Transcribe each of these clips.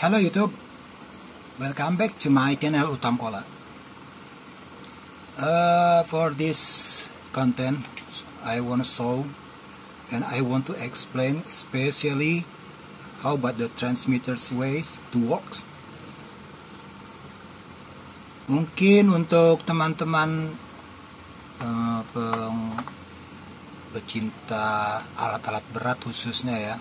Hello YouTube, welcome back to my channel Utam Kola. Uh, for this content, I want to show and I want to explain especially how about the transmitter's ways to work. Mungkin untuk teman-teman uh, pecinta alat-alat berat khususnya ya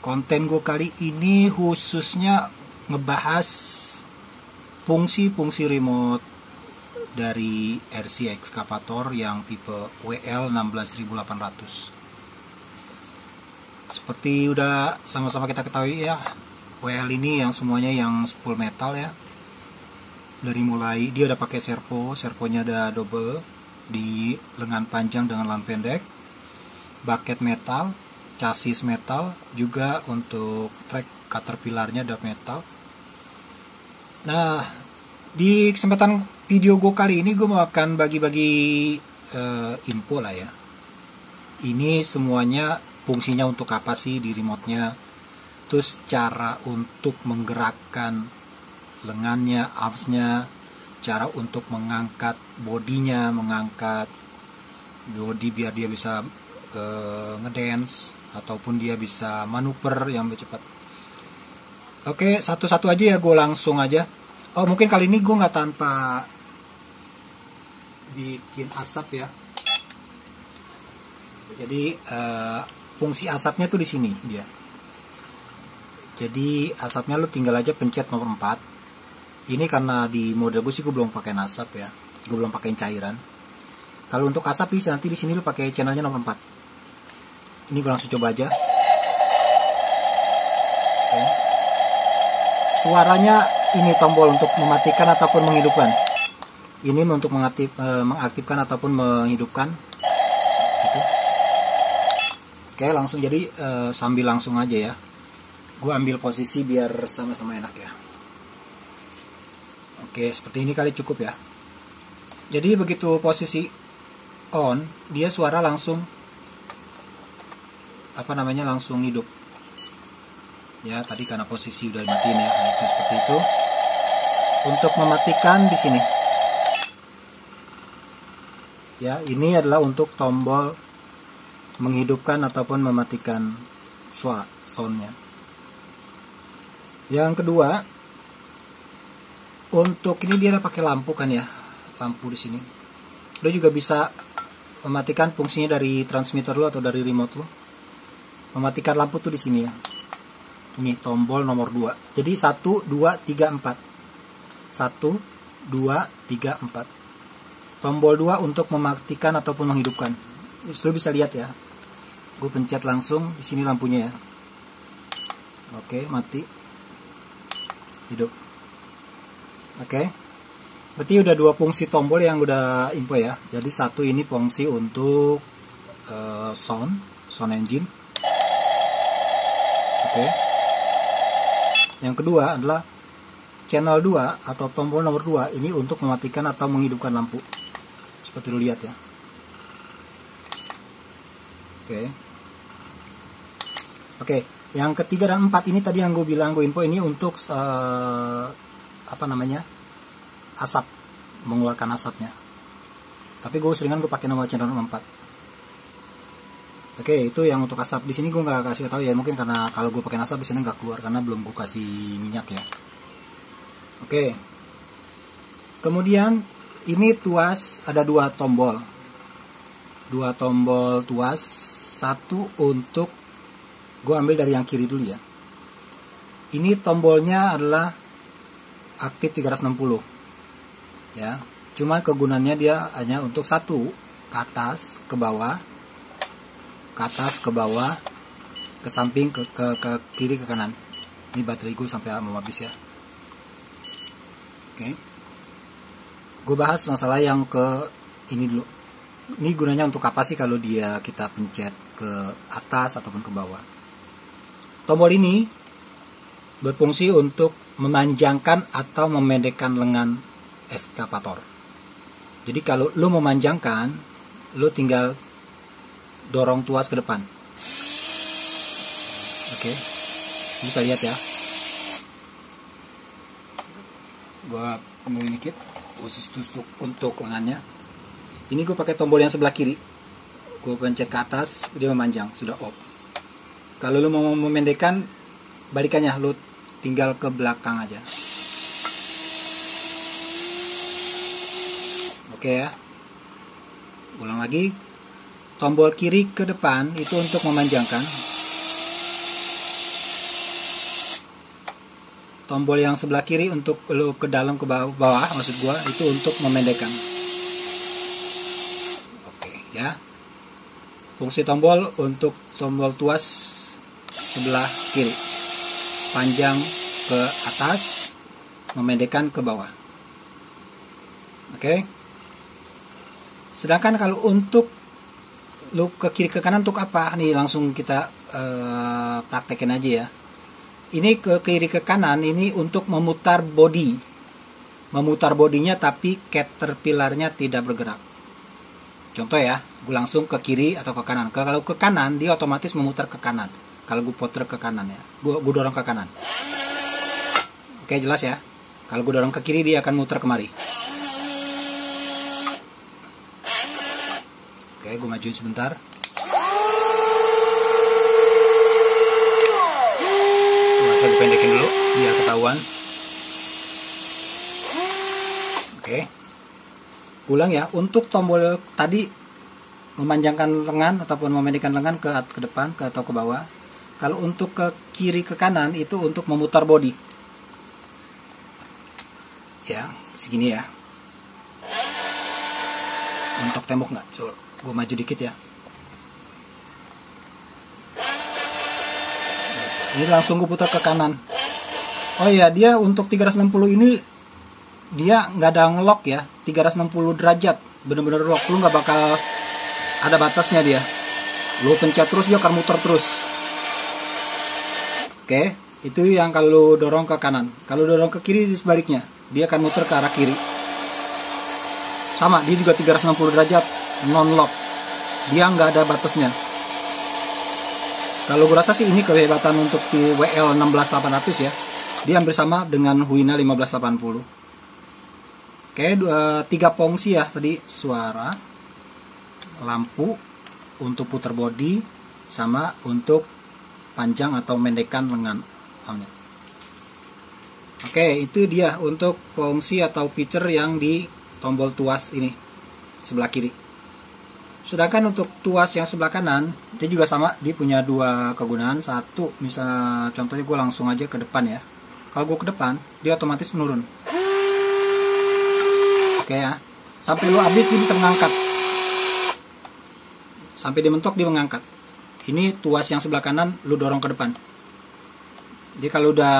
konten gue kali ini khususnya ngebahas fungsi-fungsi remote dari RC Excavator yang tipe WL 16800 seperti udah sama-sama kita ketahui ya WL ini yang semuanya yang full metal ya. Dari mulai dia udah pakai servo servonya ada double di lengan panjang dengan lam pendek bucket metal chassis metal juga untuk track caterpillarnya ada metal. Nah di kesempatan video gue kali ini gue mau akan bagi-bagi uh, info lah ya. Ini semuanya fungsinya untuk apa sih di remote-nya? Terus cara untuk menggerakkan lengannya armsnya cara untuk mengangkat bodinya mengangkat body biar dia bisa uh, ngedance ataupun dia bisa manuver yang lebih cepat. Oke satu-satu aja ya gue langsung aja. Oh mungkin kali ini gue nggak tanpa bikin asap ya. Jadi uh, fungsi asapnya tuh di sini dia. Jadi asapnya lu tinggal aja pencet nomor 4 ini karena di model gue sih gue belum pakai asap ya. Gue belum pakai cairan. Kalau untuk asap bisa nanti di sini lu pakai channelnya nomor 4 ini gue langsung coba aja Oke. suaranya ini tombol untuk mematikan ataupun menghidupkan ini untuk mengaktif, eh, mengaktifkan ataupun menghidupkan gitu. oke langsung jadi eh, sambil langsung aja ya gue ambil posisi biar sama-sama enak ya Oke, seperti ini kali cukup ya. Jadi begitu posisi on, dia suara langsung apa namanya langsung hidup. Ya, tadi karena posisi udah dimatiin ya. Nah, itu seperti itu. Untuk mematikan di sini. Ya, ini adalah untuk tombol menghidupkan ataupun mematikan suara soundnya. Yang kedua, untuk ini dia pakai lampu kan ya lampu di sini lo juga bisa mematikan fungsinya dari transmitter lo atau dari remote lo mematikan lampu tuh di sini ya. Ini tombol nomor 2 jadi 1 2 3 4 1 2 3 4 tombol 2 untuk mematikan ataupun menghidupkan. Lo bisa lihat ya. Gue pencet langsung di sini lampunya ya. Oke mati. Hidup. Oke. Berarti udah dua fungsi tombol yang udah info ya. Jadi satu ini fungsi untuk uh, sound, sound engine. Oke. Yang kedua adalah channel 2 atau tombol nomor 2 ini untuk mematikan atau menghidupkan lampu. Seperti lu lihat ya. Oke. Oke, yang ketiga dan empat ini tadi yang gue bilang gue info ini untuk uh, apa namanya asap mengeluarkan asapnya tapi gue seringan gue pakai nomor channel 4 oke itu yang untuk asap. Di sini gue nggak kasih tahu ya mungkin karena kalau gue pakai asap di sini nggak keluar karena belum gue kasih minyak ya. Oke. Kemudian ini tuas ada dua tombol. Dua tombol tuas satu untuk gue ambil dari yang kiri dulu ya. Ini tombolnya adalah aktif 360 ya cuma kegunaannya dia hanya untuk satu ke atas ke bawah ke atas ke bawah ke samping ke, ke, ke kiri ke kanan. Ini baterai gue sampai mau habis ya. Oke. Gue bahas masalah yang ke ini dulu. Ini gunanya untuk apa sih kalau dia kita pencet ke atas ataupun ke bawah? Tombol ini berfungsi untuk memanjangkan atau memendekkan lengan eskavator. Jadi kalau lo memanjangkan, lo tinggal dorong tuas ke depan. Oke, bisa lihat ya. gue penuhin dikit khusus untuk untuk lengannya. Ini gue pakai tombol yang sebelah kiri. Gue pencet ke atas dia memanjang sudah off. Kalau lu mau memendekkan balikannya lu tinggal ke belakang aja. Oke ya. Ulang lagi tombol kiri ke depan itu untuk memanjangkan. Tombol yang sebelah kiri untuk lo ke dalam ke bawah, bawah maksud gua itu untuk memendekkan. Oke ya. Fungsi tombol untuk tombol tuas sebelah kiri. Panjang ke atas memendekkan ke bawah. Oke. Sedangkan kalau untuk lu ke kiri ke kanan untuk apa? Nih langsung kita uh, praktekin aja ya. Ini ke kiri ke kanan ini untuk memutar body memutar bodinya tapi caterpillarnya tidak bergerak. Contoh ya gue langsung ke kiri atau ke kanan. Kalau ke kanan dia otomatis memutar ke kanan. Kalau gue putar ke kanan ya. Gue, gue dorong ke kanan. Oke jelas ya. Kalau gue dorong ke kiri dia akan muter kemari oke gue majuin sebentar. Saya dipendekin dulu biar ketahuan. Oke. Ulang ya untuk tombol tadi memanjangkan lengan ataupun memendekkan lengan ke ke depan ke atau ke bawah. Kalau untuk ke kiri ke kanan itu untuk memutar body. Ya segini ya untuk tembok nggak? Coba gue maju dikit ya. Ini langsung gue putar ke kanan. Oh iya dia untuk 360 ini dia nggak ada ngelok ya. 360 derajat. Bener-bener lock. Lu nggak bakal ada batasnya dia. Lu pencet terus dia akan muter terus. Oke itu yang kalau dorong ke kanan. Kalau dorong ke kiri sebaliknya. Dia akan muter ke arah kiri sama dia juga 360 derajat non lock dia nggak ada batasnya kalau gue rasa sih ini kehebatan untuk di WL 16800 ya. Dia hampir sama dengan Huina 1580. Oke, dua, tiga fungsi ya tadi suara, lampu untuk putar body, sama untuk panjang atau mendekan lengan. Oke, itu dia untuk fungsi atau feature yang di tombol tuas ini sebelah kiri. Sedangkan untuk tuas yang sebelah kanan, dia juga sama, dia punya dua kegunaan. Satu, misalnya contohnya gue langsung aja ke depan ya. Kalau gue ke depan, dia otomatis menurun. Oke ya, sampai lu habis dia bisa mengangkat. Sampai dia mentok dia mengangkat. Ini tuas yang sebelah kanan, lu dorong ke depan. Dia kalau udah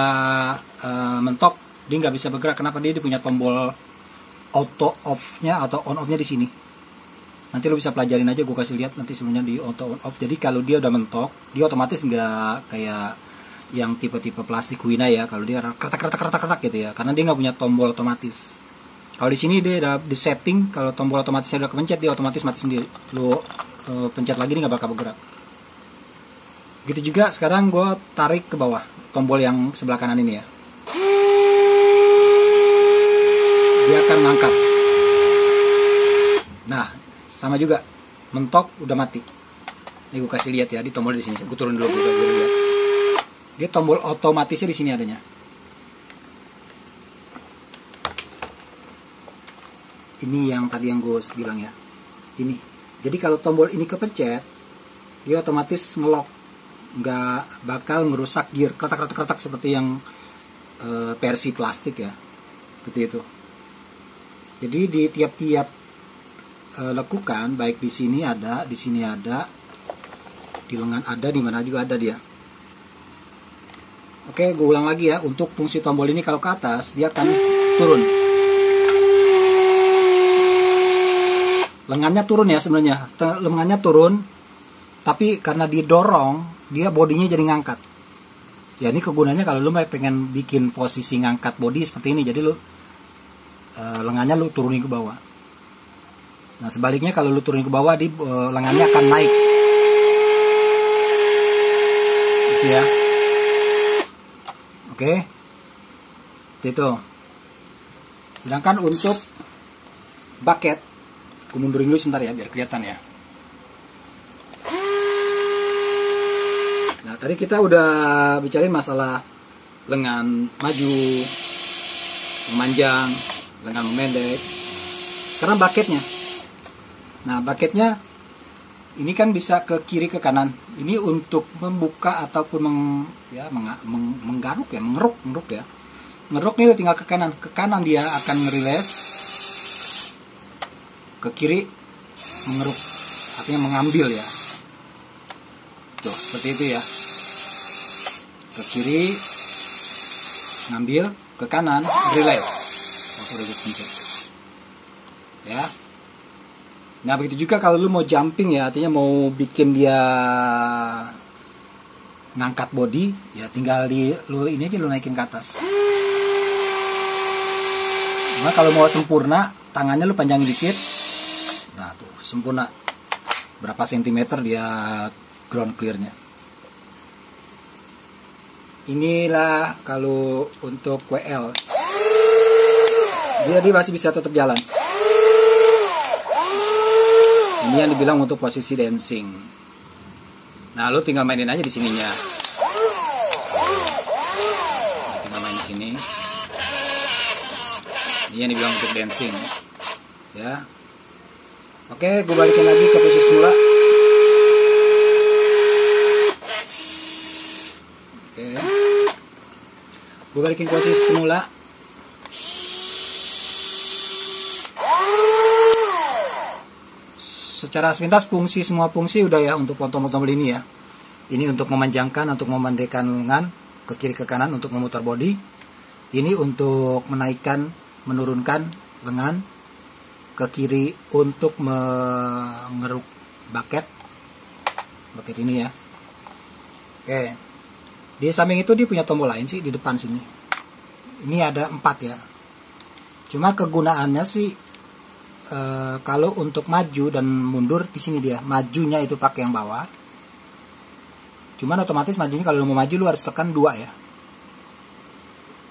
uh, mentok, dia nggak bisa bergerak. Kenapa dia, dia punya tombol auto off-nya atau on off-nya di sini. Nanti lo bisa pelajarin aja gue kasih lihat nanti sebenarnya di auto on off. Jadi kalau dia udah mentok dia otomatis nggak kayak yang tipe-tipe plastik Wina ya kalau dia kertak kertak kertak kertak gitu ya. Karena dia nggak punya tombol otomatis. Kalau di sini dia udah di setting kalau tombol otomatisnya udah kepencet dia otomatis mati sendiri. Lo uh, pencet lagi dia nggak bakal bergerak. Gitu juga sekarang gue tarik ke bawah tombol yang sebelah kanan ini ya dia akan ngangkat. Nah sama juga. Mentok udah mati. Ini gue kasih lihat ya di tombol di sini. Gue turun dulu gue, gue lihat dia tombol otomatisnya di sini adanya. Ini yang tadi yang gue bilang ya. Ini. Jadi kalau tombol ini kepencet dia otomatis ngelok nggak bakal merusak gear. Ketak-ketak seperti yang e, plastik ya. Seperti itu jadi di tiap-tiap e, lekukan baik di sini ada di sini ada di lengan ada di mana juga ada dia. Oke gue ulang lagi ya untuk fungsi tombol ini kalau ke atas dia akan turun. Lengannya turun ya sebenarnya. Lengannya turun tapi karena didorong dia bodinya jadi ngangkat. Ya ini kegunaannya kalau lu pengen bikin posisi ngangkat body seperti ini jadi lu e, lengannya lu turunin ke bawah Nah sebaliknya kalau lu turun ke bawah di uh, lengannya akan naik. Gitu ya. Oke. Itu. sedangkan untuk bucket aku mundurin dulu sebentar ya biar kelihatan ya nah tadi kita udah bicarain masalah lengan maju memanjang lengan memendek sekarang bucketnya nah bucketnya ini kan bisa ke kiri ke kanan. Ini untuk membuka ataupun meng, ya meng, meng, menggaruk ya mengeruk mengeruk ya. Ngeruk nih tinggal ke kanan. Ke kanan dia akan ngeriles ke kiri mengeruk. Artinya mengambil ya. Tuh seperti itu ya. Ke kiri ngambil. Ke kanan ya. Nah begitu juga kalau lu mau jumping ya artinya mau bikin dia ngangkat body ya tinggal di lu ini aja lu naikin ke atas. Nah kalau mau sempurna tangannya lu panjangin dikit. Nah tuh sempurna. Berapa sentimeter dia ground clearnya. Inilah kalau untuk WL dia masih bisa tetap jalan. Ini yang dibilang untuk posisi dancing. Nah lu tinggal mainin aja di sininya. Tinggal main di sini. Ini yang dibilang untuk dancing. Ya. Oke gue balikin lagi ke posisi semula. Gue balikin posisi semula secara sepintas fungsi semua fungsi udah ya untuk tombol-tombol ini ya. Ini untuk memanjangkan untuk memendekkan lengan ke kiri ke kanan untuk memutar body ini untuk menaikkan menurunkan lengan ke kiri untuk mengeruk bucket bucket ini ya. Oke. Di samping itu dia punya tombol lain sih di depan sini. Ini ada empat ya. Cuma kegunaannya sih e, kalau untuk maju dan mundur di sini dia. Majunya itu pakai yang bawah. Cuman otomatis majunya kalau mau maju lu harus tekan dua ya.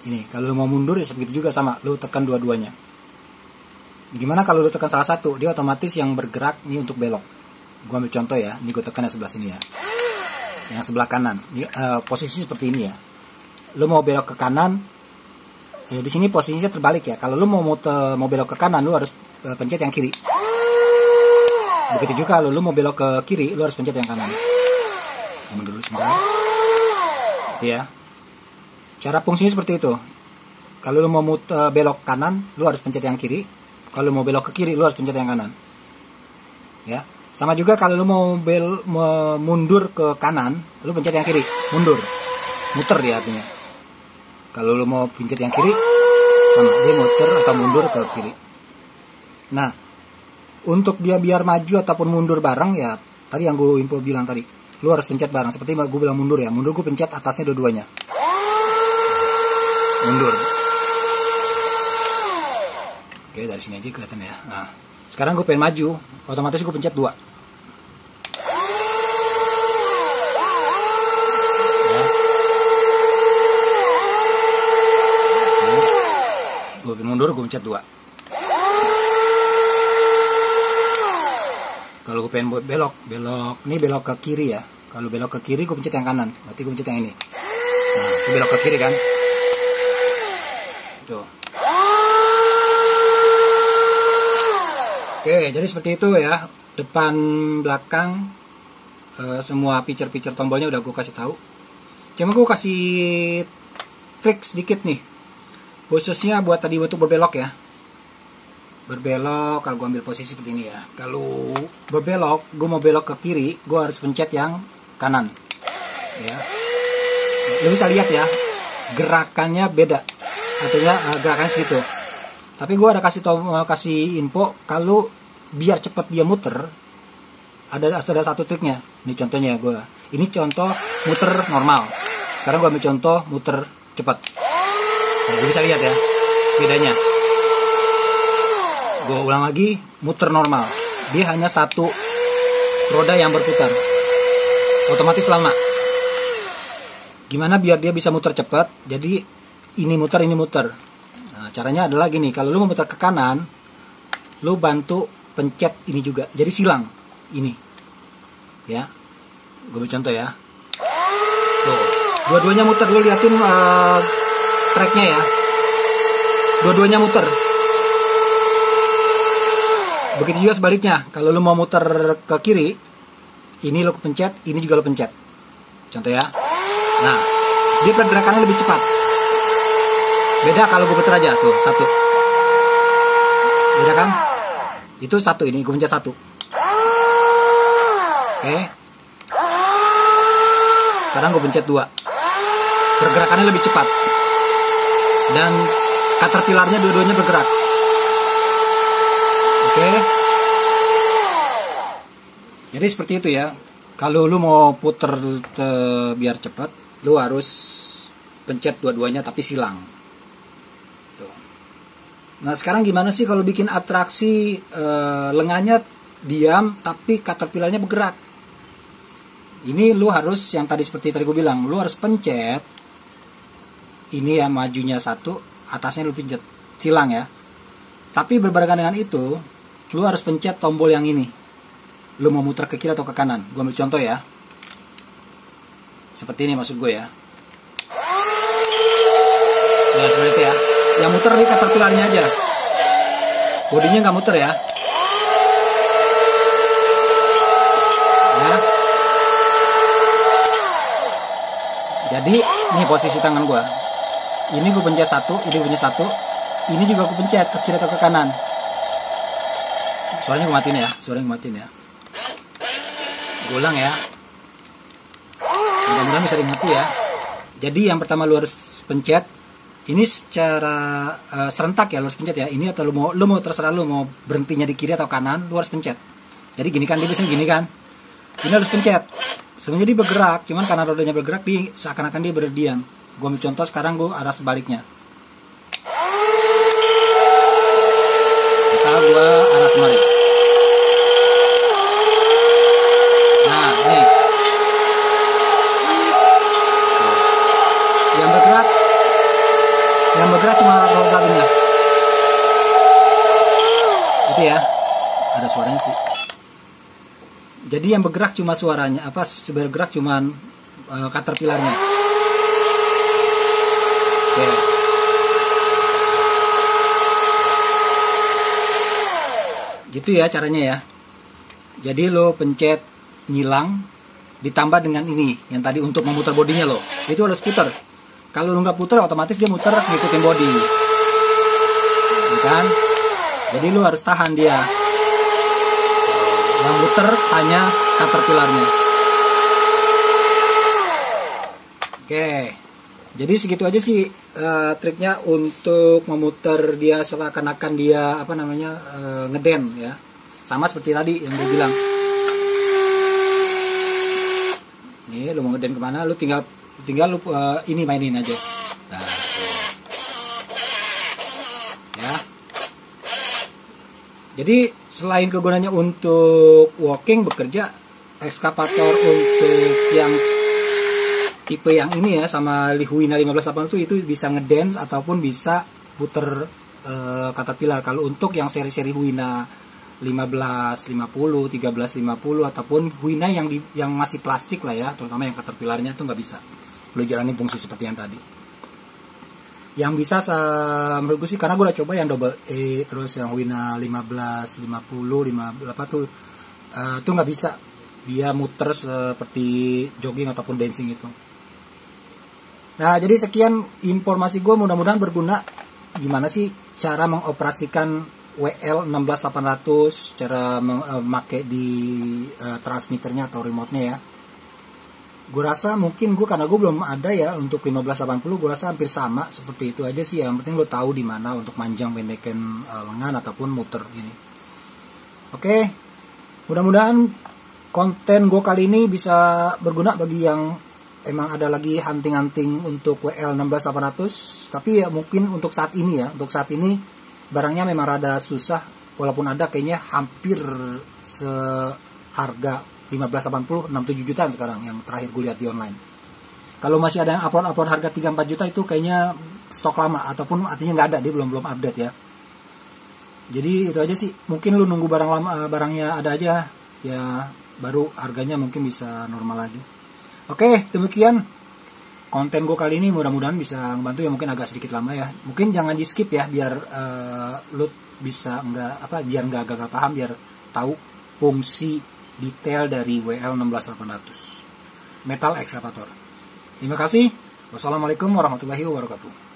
Ini kalau lu mau mundur ya seperti juga sama. Lu tekan dua-duanya. Gimana kalau lu tekan salah satu? Dia otomatis yang bergerak ini untuk belok. Gua ambil contoh ya. Ini gue tekan yang sebelah sini ya. Yang sebelah kanan. Ini, uh, posisi seperti ini ya. Lu mau belok ke kanan ya di sini posisinya terbalik ya. Kalau lu mau muter, mau belok ke kanan lu harus pencet yang kiri. Begitu juga kalau lu mau belok ke kiri lu harus pencet yang kanan. Mundur dulu sebentar. Ya cara fungsinya seperti itu. Kalau lu mau muter, belok kanan lu harus pencet yang kiri. Kalau mau belok ke kiri lu harus pencet yang kanan. Ya. Sama juga kalau lu mau bel mundur ke kanan lu pencet yang kiri. Mundur. Muter dia artinya. Kalau lu mau pencet yang kiri sama. Dia muter atau mundur ke kiri nah untuk dia biar maju ataupun mundur bareng ya tadi yang gue info bilang tadi lu harus pencet bareng. Seperti gue bilang mundur ya. Mundur gue pencet atasnya dua-duanya. Mundur. Oke dari sini aja kelihatan ya. Nah sekarang gue pengen maju. Otomatis gue pencet dua. Ya. gue mundur gue pencet dua kalau gue pengen belok belok. Ini belok ke kiri ya. Kalau belok ke kiri gue pencet yang kanan. Berarti gue pencet yang ini. Nah gue belok ke kiri kan? Tuh. Oke jadi seperti itu ya. Depan belakang e, semua feature-feature tombolnya udah gue kasih tahu. Cuma gue kasih trik sedikit nih. Khususnya buat tadi untuk berbelok ya berbelok kalau gue ambil posisi seperti ini ya. Kalau berbelok gue mau belok ke kiri gue harus pencet yang kanan. Ya. Lu bisa lihat ya gerakannya beda. Artinya uh, gerakannya segitu. Tapi gue ada kasih tau kasih info kalau biar cepet dia muter ada ada satu triknya. Ini contohnya gue ini contoh muter normal. Sekarang gue ambil contoh muter cepat. Nah, bisa lihat ya bedanya gue ulang lagi muter normal. Dia hanya satu roda yang berputar. Otomatis lama. Gimana biar dia bisa muter cepat? Jadi ini muter ini muter. Nah, caranya adalah gini. Kalau lu mau muter ke kanan lu bantu pencet ini juga. Jadi silang ini. Ya. Gue contoh ya. Dua-duanya muter. Lu liatin uh, tracknya ya. Dua-duanya muter begitu juga sebaliknya. Kalau lu mau muter ke kiri ini lu pencet ini juga lu pencet. Contoh ya. Nah dia pergerakannya lebih cepat. Beda kalau gue putar aja. Tuh satu. Beda kan? Itu satu ini gue pencet satu. Oke. Sekarang gue pencet dua. Pergerakannya lebih cepat. Dan caterpillarnya dua-duanya bergerak oke. Jadi seperti itu ya. Kalau lu mau puter te, biar cepat lu harus pencet dua-duanya tapi silang. Tuh. nah sekarang gimana sih kalau bikin atraksi e, lengannya diam tapi caterpillarnya bergerak? Ini lu harus yang tadi seperti tadi gue bilang lu harus pencet. Ini ya majunya satu atasnya lu pencet. Silang ya. Tapi berbarengan dengan itu lu harus pencet tombol yang ini. Lu mau muter ke kiri atau ke kanan? Gue ambil contoh ya. Seperti ini maksud gue ya. Ya seperti itu ya. Yang muter nih caterpillarnya aja. Bodinya nggak muter ya. Ya jadi ini posisi tangan gue ini gue pencet satu ini pencet satu. Ini juga gue pencet ke kiri atau ke kanan suaranya gue matiin ya suaranya gue matiin ya. Ulang ya. Mudah-mudahan bisa dimengerti ya. Jadi yang pertama lu harus pencet ini secara uh, serentak ya lu harus pencet ya. Ini atau lu mau lu mau terserah lu mau berhentinya di kiri atau kanan lu harus pencet. Jadi gini kan dia biasanya gini kan. Ini harus pencet. Sebenarnya dia bergerak cuman karena rodanya bergerak di seakan-akan dia berdiam. Gue ambil contoh sekarang gue arah sebaliknya. Kita gue arah sebalik nah ini yang bergerak yang bergerak cuma roda ini itu ya ada suaranya sih jadi yang bergerak cuma suaranya apa bergerak cuma uh, caterpillarnya. Oke. Gitu ya caranya ya. Jadi lo pencet nyilang ditambah dengan ini yang tadi untuk memutar bodinya lo. Itu harus putar. Kalau lo nggak putar otomatis dia muter ngikutin body. Ya kan? Jadi lo harus tahan dia yang muter hanya caterpillarnya oke jadi segitu aja sih uh, triknya untuk memutar dia seakan-akan dia apa namanya uh, ngeden ya. Sama seperti tadi yang gue bilang. Nih lu mau ngeden ke mana? Lu tinggal tinggal lu uh, ini mainin aja. Nah ya. Jadi selain kegunaannya untuk walking bekerja ekskavator untuk yang tipe yang ini ya sama Lihuina 1580 itu itu bisa ngedance ataupun bisa puter uh, caterpillar kalau untuk yang seri-seri Huina 1550, 1350 ataupun Huina yang di, yang masih plastik lah ya, terutama yang caterpillarnya itu nggak bisa. Lo jalanin fungsi seperti yang tadi. Yang bisa menurut gue sih karena gue udah coba yang double E terus yang Huina 15, 50, 50 apa tuh uh, tuh nggak bisa dia muter seperti jogging ataupun dancing itu. Nah, jadi sekian informasi gue mudah-mudahan berguna gimana sih cara mengoperasikan WL 16800 cara memakai di uh, transmitternya atau remote-nya ya. Gue rasa mungkin gue karena gue belum ada ya untuk 1580 gue rasa hampir sama seperti itu aja sih yang penting lo tahu di mana untuk manjang pendekan uh, lengan ataupun muter ini. Oke. Mudah-mudahan konten gue kali ini bisa berguna bagi yang emang ada lagi hunting-hunting untuk WL 16800 tapi ya mungkin untuk saat ini ya untuk saat ini barangnya memang rada susah walaupun ada kayaknya hampir seharga 1580 67 jutaan sekarang yang terakhir gue lihat di online. Kalau masih ada yang upload-upload harga 3-4 juta itu kayaknya stok lama ataupun artinya nggak ada dia belum belum update ya. Jadi itu aja sih. Mungkin lu nunggu barang lama barangnya ada aja ya baru harganya mungkin bisa normal lagi. Oke demikian konten gue kali ini. Mudah-mudahan bisa membantu ya mungkin agak sedikit lama ya. Mungkin jangan di skip ya biar uh, lu bisa nggak apa biar nggak agak paham biar tahu fungsi detail dari WL 16800 metal excavator Terima kasih. Wassalamualaikum warahmatullahi wabarakatuh.